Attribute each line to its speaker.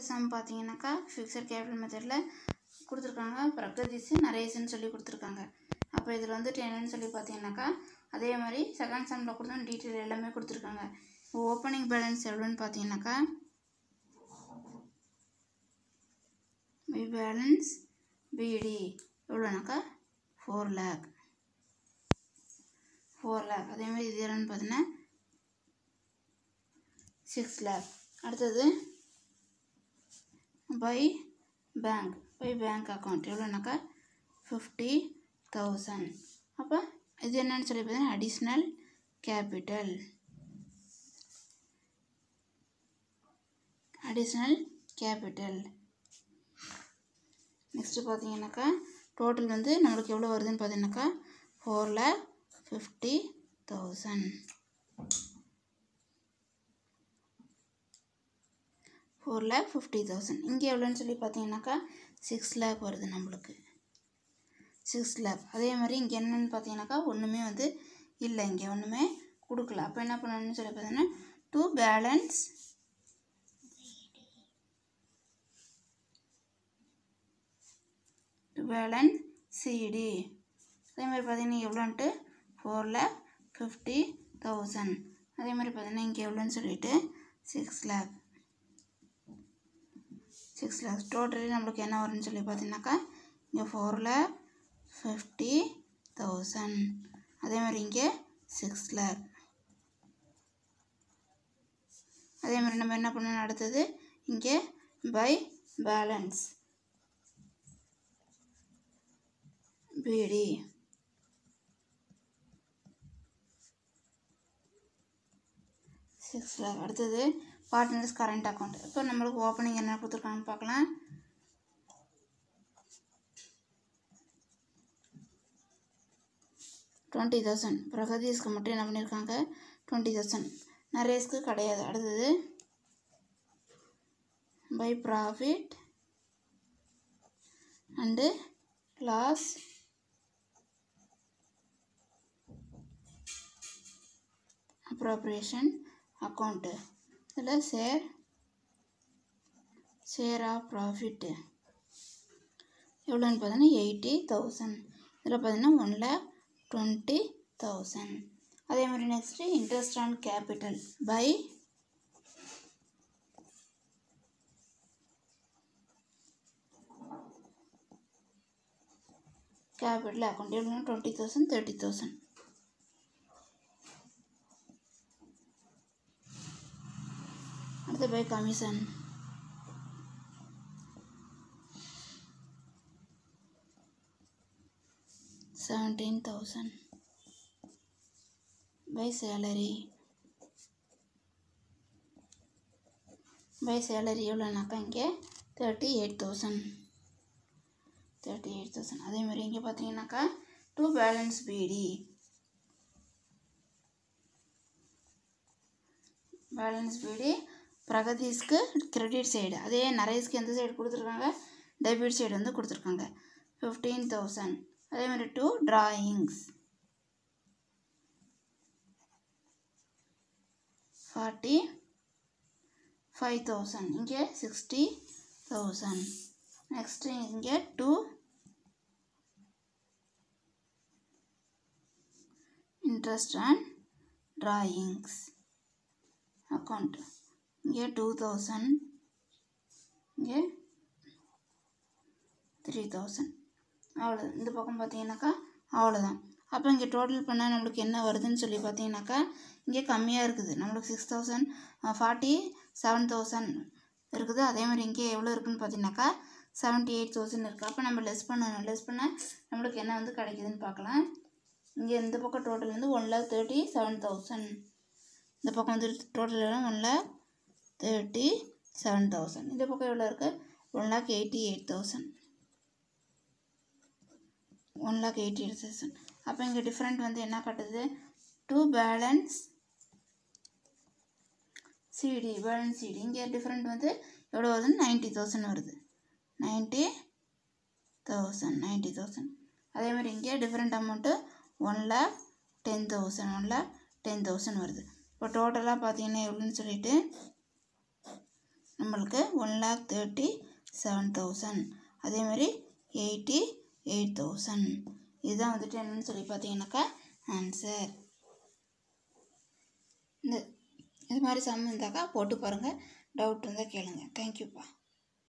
Speaker 1: அடுத்த சம் பார்த்தீங்கன்னாக்கா fixed capital மெத்தடில் கொடுத்துருக்காங்க. ப்ரகதீஸு நரேஷன் சொல்லி கொடுத்துருக்காங்க. அப்போ இதில் வந்துட்டு என்னன்னு சொல்லி பார்த்தீங்கன்னாக்கா அதே மாதிரி செகண்ட் சம்மில் கொடுத்தோம் டீட்டெயில் எல்லாமே கொடுத்துருக்காங்க. ஓப்பனிங் பேலன்ஸ் எவ்வளோன்னு பார்த்தீங்கன்னாக்கா பி பேலன்ஸ் பிடி எவ்வளோனாக்கா ஃபோர் லேக் ஃபோர் லேக் அதேமாதிரி இது என்னன்னு பார்த்தீங்கன்னா சிக்ஸ் லேக் அடுத்தது by bank by bank account எவ்வளோனாக்கா fifty thousand அப்போ இது என்னன்னு சொல்லி பார்த்தீங்கன்னா additional capital additional capital next பார்த்தீங்கன்னாக்கா டோட்டல் வந்து நம்மளுக்கு எவ்வளோ வருதுன்னு பார்த்தீங்கன்னாக்கா four lakh fifty thousand four lakh fifty thousand. இங்கே எவ்வளோன்னு சொல்லி பார்த்தீங்கன்னாக்கா சிக்ஸ் லேக் வருது நம்மளுக்கு. சிக்ஸ் லேக் அதே மாதிரி இங்கே என்னென்னு பார்த்தீங்கன்னாக்கா ஒன்றுமே வந்து இல்லை. இங்கே ஒன்றுமே கொடுக்கல. அப்போ என்ன பண்ணணும்னு சொல்லி பார்த்தீங்கன்னா டூ பேலன்ஸ் பேலன்ஸ் சிடி அதே மாதிரி பார்த்தீங்கன்னா எவ்வளோன்ட்டு ஃபோர் லேக் ஃபிஃப்டி தௌசண்ட் அதே மாதிரி பார்த்தீங்கன்னா இங்கே எவ்வளோன்னு சொல்லிட்டு six lakh six lakhs. Totally நம்மளுக்கு என்ன வரும்னு சொல்லி பார்த்தீங்கன்னாக்கா இங்கே ஃபோர் ஃபிஃப்டி தௌசண்ட் அதே மாதிரி இங்கே சிக்ஸ் லேக். அதே மாதிரி நம்ம என்ன பண்ணணும் அடுத்தது? இங்கே by balance BD six lakh. அடுத்தது பார்ட்னர்ஸ் கரண்ட் அக்கௌண்ட் இப்போ நம்மளுக்கு ஓப்பனிங் என்ன கொடுத்துருக்காங்கன்னு பார்க்கலாம். டுவெண்ட்டி தௌசண்ட் பிரகதீஸ்க்கு மட்டும் என்ன பண்ணியிருக்காங்க டுவெண்ட்டி தௌசண்ட் நரேஷ்க்கு கிடையாது. அடுத்தது by profit and loss appropriation account இதில் ஷேர் ஷேர் ஆஃப் ப்ராஃபிட்டு எவ்வளோன்னு பார்த்தீங்கன்னா எயிட்டி தௌசண்ட் இதில் பார்த்தீங்கன்னா ஒன் லேக் டுவெண்ட்டி தௌசண்ட் அதே மாதிரி next interest on capital by capital account எவ்வளோன்னா twenty thousand thirty thousand அடுத்து by commission seventeen thousand by salary by salary எவ்வளோனாக்கா இங்கே thirty eight thousand thirty eight thousand அதே மாதிரி இங்கே பார்த்தீங்கன்னாக்கா டூ பேலன்ஸ் பிடி பேலன்ஸ் பிடி பிரகதீஸ்க்கு கிரெடிட் சைடு அதே நரேஷ்க்கு எந்த சைடு கொடுத்துருக்காங்க? டெபிட் சைடு வந்து கொடுத்துருக்காங்க. ஃபிஃப்டீன் தௌசண்ட் அதே மாதிரி to drawings forty five thousand இங்கே சிக்ஸ்டி தௌசண்ட் நெக்ஸ்ட்டு இங்கே to interest on drawings account இங்கே டூ தௌசண்ட் இங்கே த்ரீ தௌசண்ட். அவ்வளோ இந்த பக்கம் பார்த்தீங்கன்னாக்கா அவ்வளோதான் அப்போ இங்கே டோட்டல் பண்ணால் நம்மளுக்கு என்ன வருதுன்னு சொல்லி பார்த்தீங்கன்னாக்கா இங்கே கம்மியாக இருக்குது. நம்மளுக்கு six thousand forty seven thousand இருக்குது. அதே மாதிரி இங்கே எவ்வளோ இருக்குதுன்னு பார்த்தீங்கன்னாக்கா செவன்ட்டி எயிட் தௌசண்ட் இருக்குது அப்போ நம்ம லெஸ் பண்ணணும் லெஸ் பண்ணால் நம்மளுக்கு என்ன வந்து கிடைக்குதுன்னு பார்க்கலாம். இங்கே இந்த பக்கம் டோட்டல் வந்து one lakh thirty seven thousand இந்த பக்கம் வந்து total one lakh thirty seven thousand இந்த பக்கம் எவ்வளோ இருக்குது one lakh eighty eight thousand one lakh eighty eight thousand அப்போ இங்கே டிஃப்ரெண்ட் வந்து என்ன காட்டுது? To balance CD balance CD இங்கே டிஃப்ரெண்ட் வந்து எவ்வளோ வருதுன்னு நைன்ட்டி தௌசண்ட் வருது. நைன்ட்டி தௌசண்ட் நைன்ட்டி தௌசண்ட் அதே மாதிரி இங்கே different amount one lakh ten thousand one lakh ten thousand வருது. இப்போ டோட்டலாக பார்த்தீங்கன்னா எவ்வளோன்னு சொல்லிட்டு நம்மளுக்கு one lakh thirty seven thousand அதேமாதிரி எயிட்டி எயிட் தௌசண்ட் இதுதான் வந்துட்டு என்னென்னு சொல்லி பார்த்தீங்கன்னாக்கா ஆன்சர் இந்த இது மாதிரி சம் இருந்தாக்கா போட்டு பாருங்கள் டவுட் இருந்தால் கேளுங்கள் தேங்க்யூப்பா